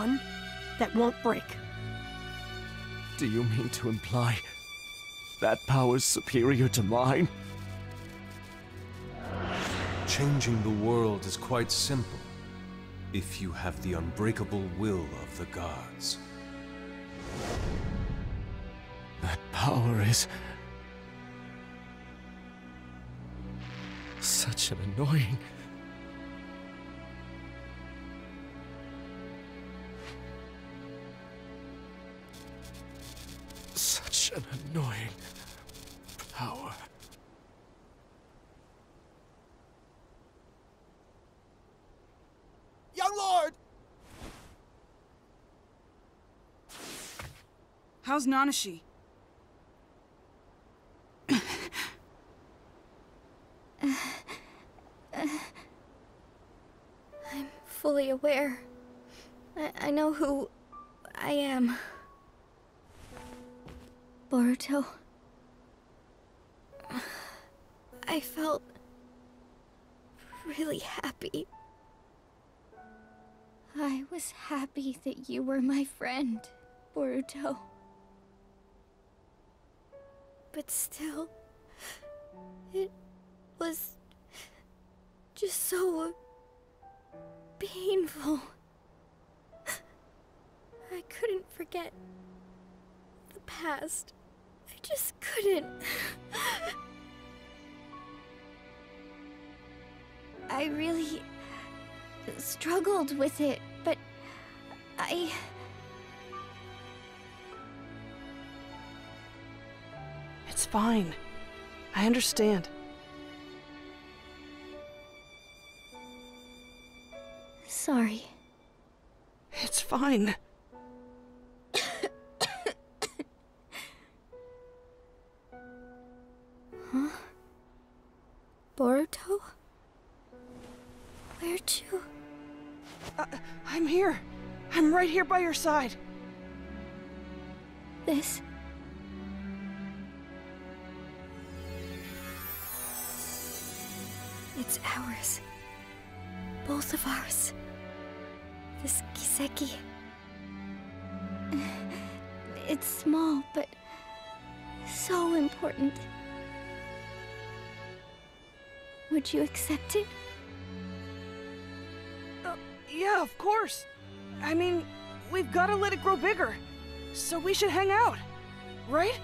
one that won't break. Do you mean to imply that power's superior to mine? Changing the world is quite simple if you have the unbreakable will of the gods. That power is. such an annoying. Such an annoying power. Young Lord! How's Nanashi? I'm fully aware. I, I know who I am. Boruto. I felt really happy. I was happy that you were my friend, Boruto. But still, it was just so painful. I couldn't forget the past. I just couldn't. I really struggled with it, but I. It's fine. I understand. Sorry. It's fine. Your side. This. It's ours. Both of ours. This Kiseki. It's small, but so important. Would you accept it? Uh, yeah, of course. I mean, we've got to let it grow bigger. So we should hang out, right?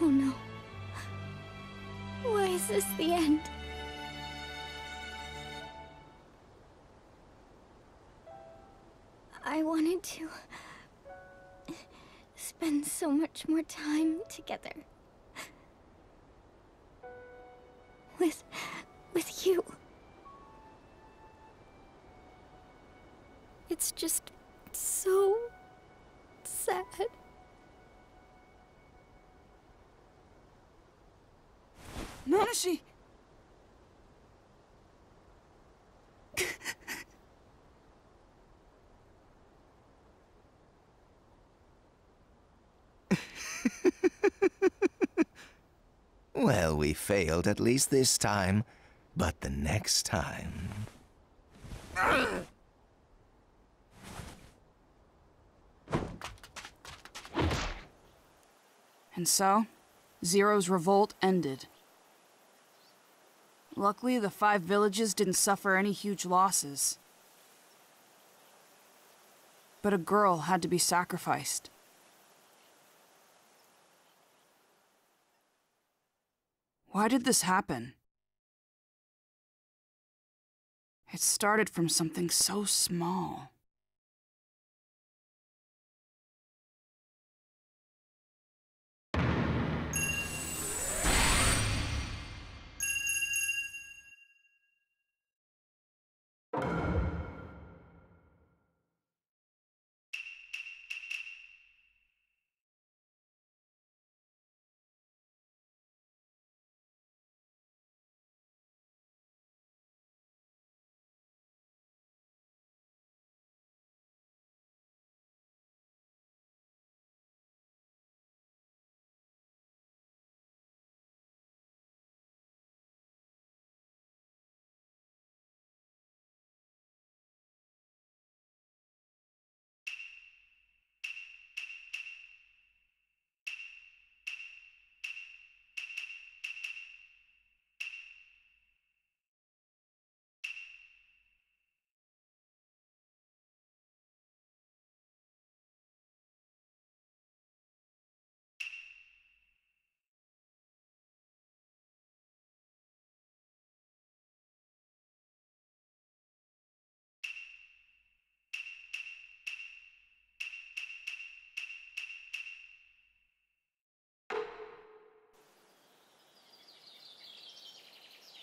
Oh no. Why is this the end? I wanted to spend so much more time together. With with you. It's just so sad. Nanashi! Well, we failed at least this time. But the next time... And so, Zero's revolt ended. Luckily, the five villages didn't suffer any huge losses. But a girl had to be sacrificed. Why did this happen? It started from something so small.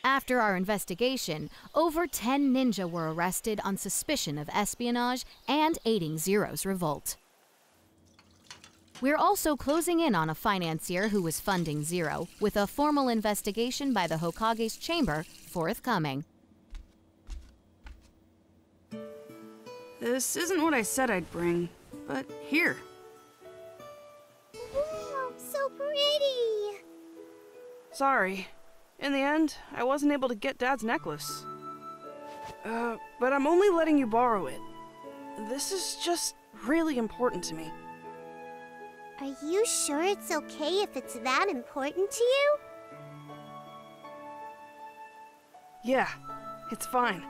After our investigation, over 10 ninja were arrested on suspicion of espionage and aiding Zero's revolt. We're also closing in on a financier who was funding Zero, with a formal investigation by the Hokage's chamber forthcoming. This isn't what I said I'd bring, but here. Wow, so pretty! Sorry. In the end, I wasn't able to get Dad's necklace. Uh, but I'm only letting you borrow it. This is just really important to me. Are you sure it's okay if it's that important to you? Yeah, it's fine.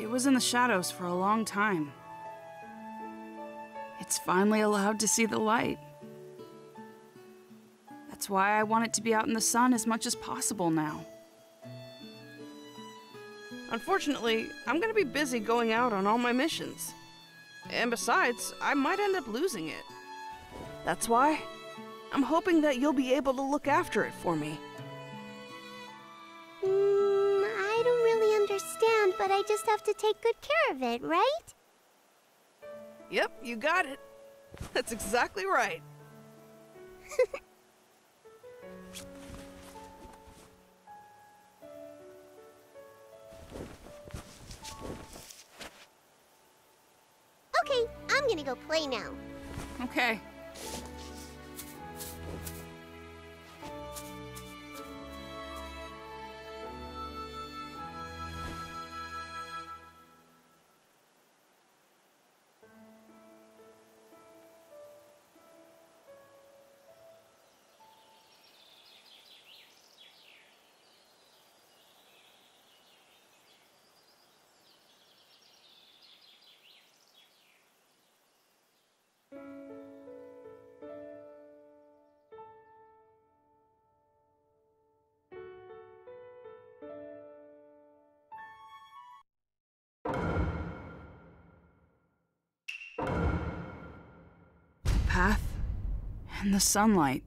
It was in the shadows for a long time. It's finally allowed to see the light. That's why I want it to be out in the sun as much as possible now. Unfortunately, I'm gonna be busy going out on all my missions. And besides, I might end up losing it. That's why I'm hoping that you'll be able to look after it for me. Mm, I don't really understand, but I just have to take good care of it, right? Yep, you got it. That's exactly right. I'm gonna go play now. Okay. And the sunlight.